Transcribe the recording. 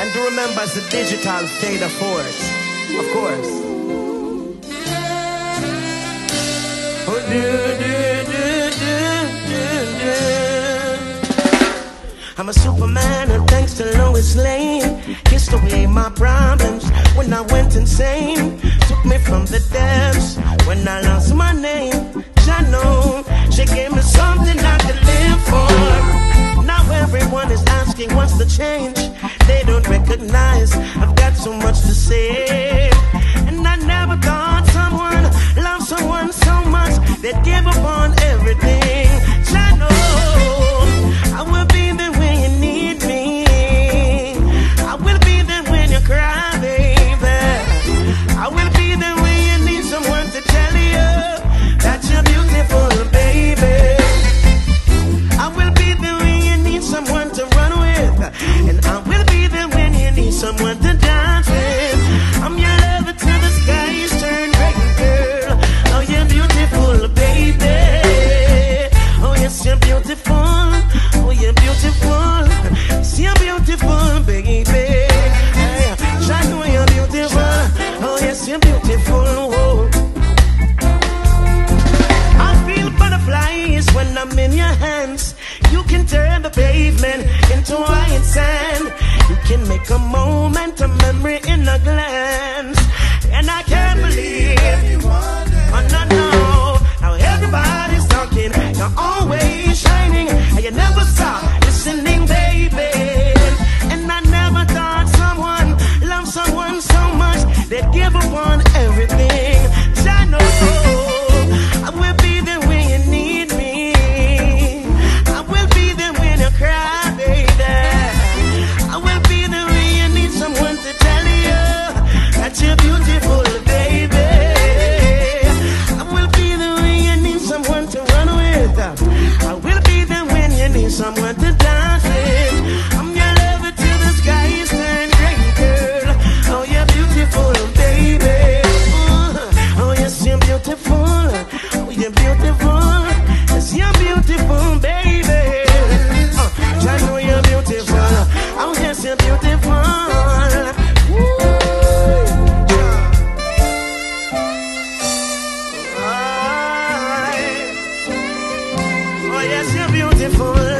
And do remember it's the digital fader force, of course. Oh, do, do, do, do, do, do. I'm a superman, and thanks to Lois Lane, kissed away my problems when I went insane. Took me from the depths when I lost my name. I know she gave me something I could live for. Now everyone is asking what's the change. Recognize I've got so much to say. And I never thought someone loved someone so much they'd give up on everything. Make a moment a memory in a glance. And I can't believe, oh no, no, how everybody's talking. You're always shining, and you never stop listening, baby. And I never thought someone loved someone so much they'd give up on everything. You're beautiful. Yes, you're beautiful, baby. Uh, I know you're beautiful. Oh, yes, you're beautiful. Oh, yes, you're beautiful.